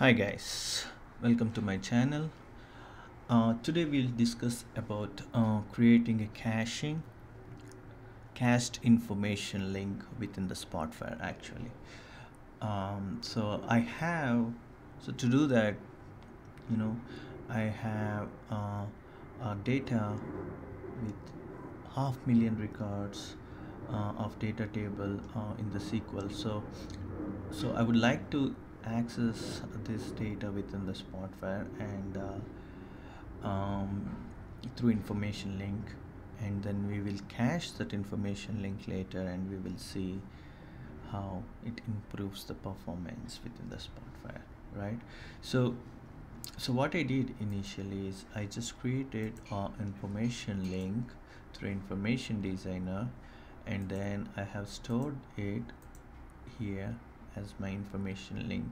Hi guys, welcome to my channel. Uh, today we'll discuss about uh, creating a caching cached information link within the Spotfire actually. Um, so I have, so to do that, you know, I have uh, data with half million records uh, of data table uh, in the SQL. So, so I would like to access this data within the Spotfire and uh, um, through information link. And then we will cache that information link later and we will see how it improves the performance within the Spotfire right? So so what I did initially is I just created an information link through information designer and then I have stored it here as my information link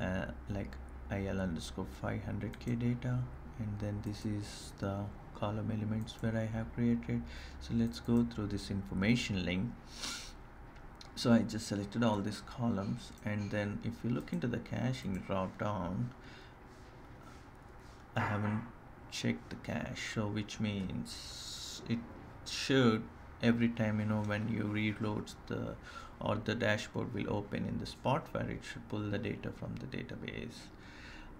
uh, like il underscore 500k data. And then this is the column elements where I have created. So let's go through this information link. So I just selected all these columns. And then if you look into the caching drop down I haven't checked the cache. So which means it should every time you know when you reload the or the dashboard will open in the Spotfire it should pull the data from the database.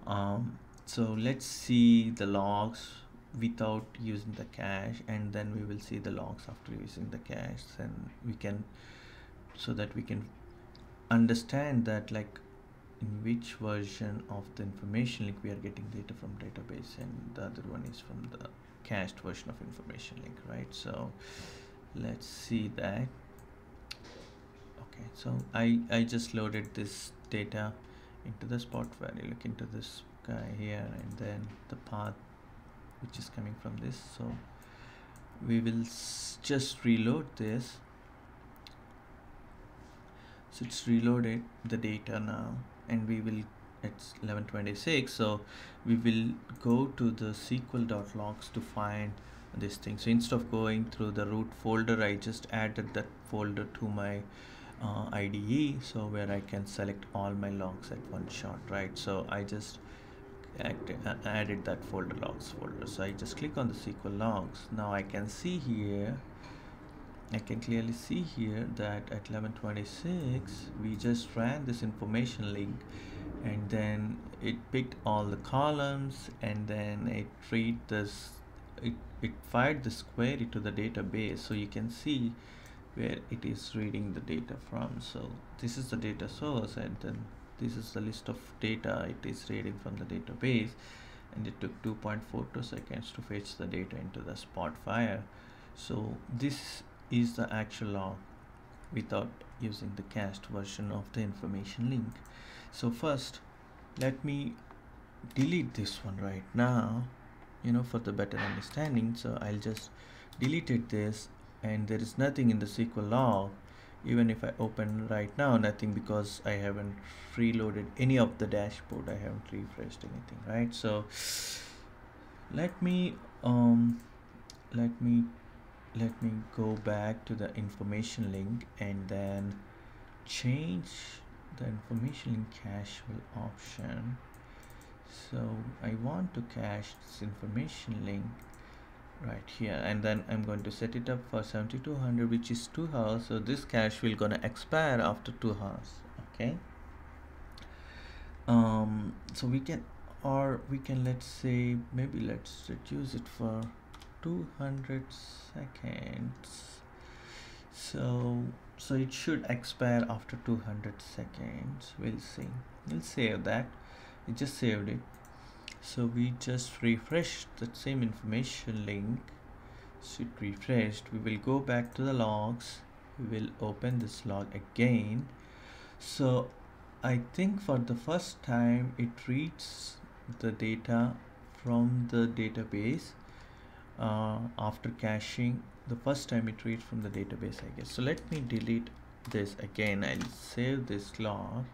Um, so let's see the logs without using the cache and then we will see the logs after using the cache and we can so that we can understand that like in which version of the information link we are getting data from database and the other one is from the cached version of information link right? So let's see that okay so I I just loaded this data into the Spotfire you look into this guy here and then the path which is coming from this. So we will just reload this. So it's reloaded the data now and we will it's 1126 so we will go to the sql.logs to find this thing. So instead of going through the root folder I just added that folder to my uh, IDE so where I can select all my logs at one shot right? So I just act, uh, added that folder logs folder. So I just click on the SQL logs. Now I can see here I can clearly see here that at 1126 we just ran this information link and then it picked all the columns and then it read this it, it fired this query to the database. So you can see where it is reading the data from. So this is the data source and then this is the list of data it is reading from the database. And it took 2.42 seconds to fetch the data into the Spotfire so this is the actual log without using the cached version of the information link. So first let me delete this one right now you know for the better understanding. So I'll just deleted this and there is nothing in the SQL log even if I open right now nothing because I haven't reloaded any of the dashboard I haven't refreshed anything right? So let me um let me let me go back to the information link and then change the information link cache option. So I want to cache this information link right here and then I'm going to set it up for 7200 which is two hours so this cache will gonna expire after two hours okay? Um so we can or we can let's say maybe let's reduce it for 200 seconds. So so it should expire after 200 seconds. We'll see. We'll save that. We just saved it so we just refreshed that same information link. So it refreshed. We will go back to the logs. We will open this log again. So I think for the first time it reads the data from the database uh, after caching. The first time it reads from the database I guess. So let me delete this again. I'll save this log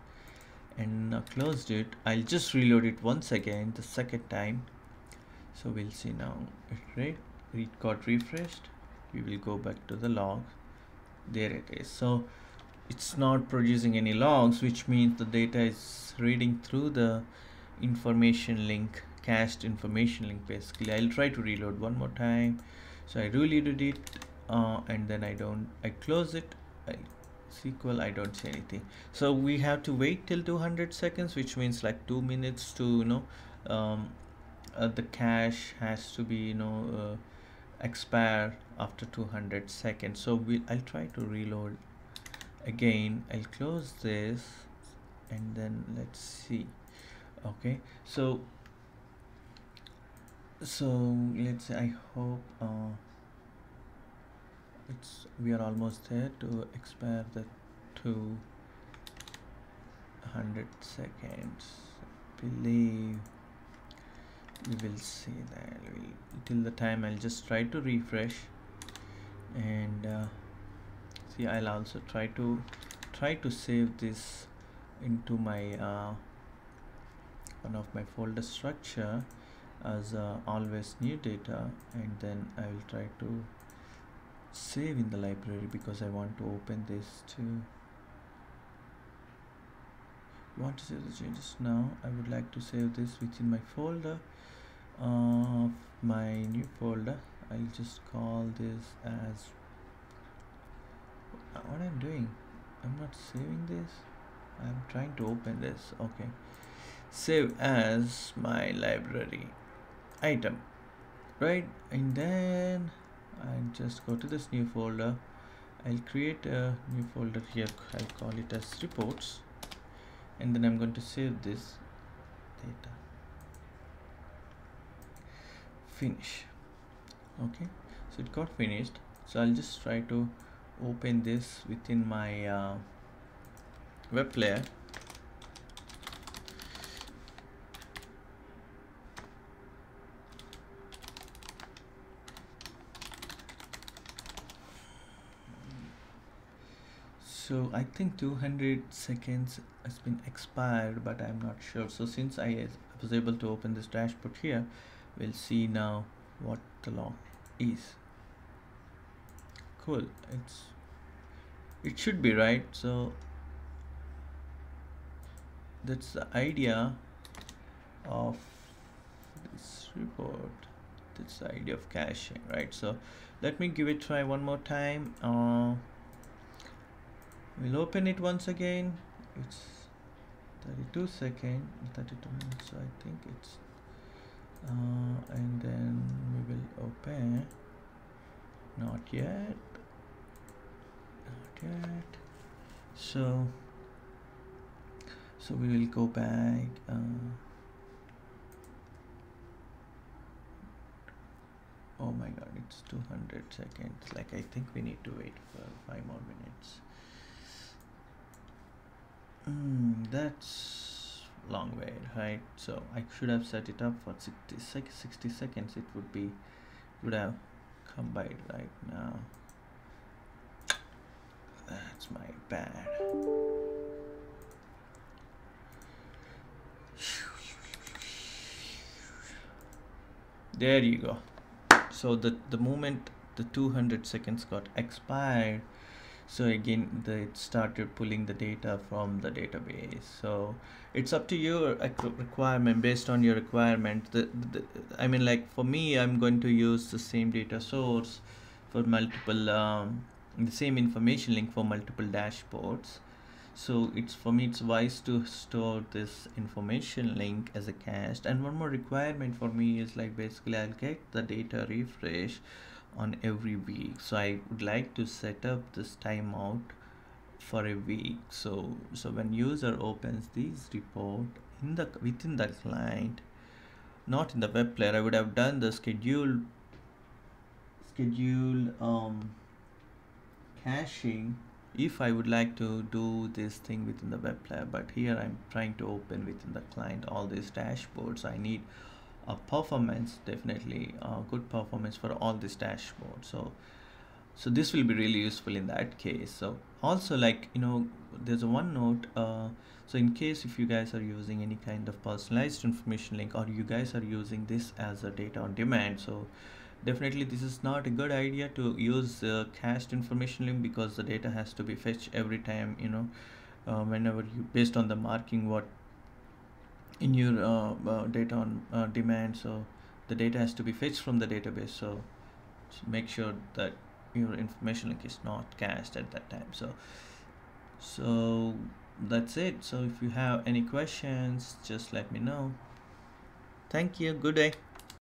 and now closed it. I'll just reload it once again the second time. So we'll see now. Right? It got refreshed. We will go back to the log. There it is. So it's not producing any logs which means the data is reading through the information link cached information link basically. I'll try to reload one more time. So I reloaded it uh, and then I don't I close it. I SQL I don't see anything. So we have to wait till 200 seconds which means like two minutes to you know um, uh, the cache has to be you know uh, expire after 200 seconds. So we I'll try to reload. Again I'll close this and then let's see. Okay so so let's say I hope uh, it's we are almost there to expire the 200 seconds. I believe we will see that. We'll, till the time I'll just try to refresh and uh, see I'll also try to try to save this into my uh, one of my folder structure as uh, always new data and then I will try to save in the library because I want to open this to want to save the changes. Now I would like to save this within my folder of my new folder. I'll just call this as uh, what I'm doing? I'm not saving this. I'm trying to open this. Okay. Save as my library item. Right? And then I just go to this new folder. I'll create a new folder here. I'll call it as reports. And then I'm going to save this data. Finish. Okay? So it got finished. So I'll just try to open this within my uh, web player so I think 200 seconds has been expired but I'm not sure. So since I was able to open this dashboard here we'll see now what the log is. Cool. It's it should be right? So that's the idea of this report that's the idea of caching right? So let me give it try one more time. Uh, we'll open it once again. It's 32 second 32 minutes so I think it's uh, and then we will open. Not yet. Not yet. So so we will go back uh, oh my god it's 200 seconds. Like I think we need to wait for five more minutes mm, that's long way right? So I should have set it up for 60, 60 seconds. It would be would have come by right now. That's my bad. There you go. So the the moment the 200 seconds got expired so again the, it started pulling the data from the database. So it's up to your requirement based on your requirement. The, the, i mean like for me i'm going to use the same data source for multiple um, the same information link for multiple dashboards. So it's for me it's wise to store this information link as a cached and one more requirement for me is like basically i'll get the data refresh on every week. So I would like to set up this timeout for a week. So so when user opens this report in the within the client not in the web player I would have done the schedule schedule um, caching if I would like to do this thing within the web player. But here I'm trying to open within the client all these dashboards. I need performance definitely good performance for all this dashboard so so this will be really useful in that case. So also like you know there's a one note uh, so in case if you guys are using any kind of personalized information link or you guys are using this as a data on demand so definitely this is not a good idea to use uh, cached information link because the data has to be fetched every time you know uh, whenever you based on the marking what in your uh, uh, data on uh, demand so the data has to be fetched from the database so, make sure that your information link is not cached at that time so so that's it. So if you have any questions just let me know. Thank you. Good day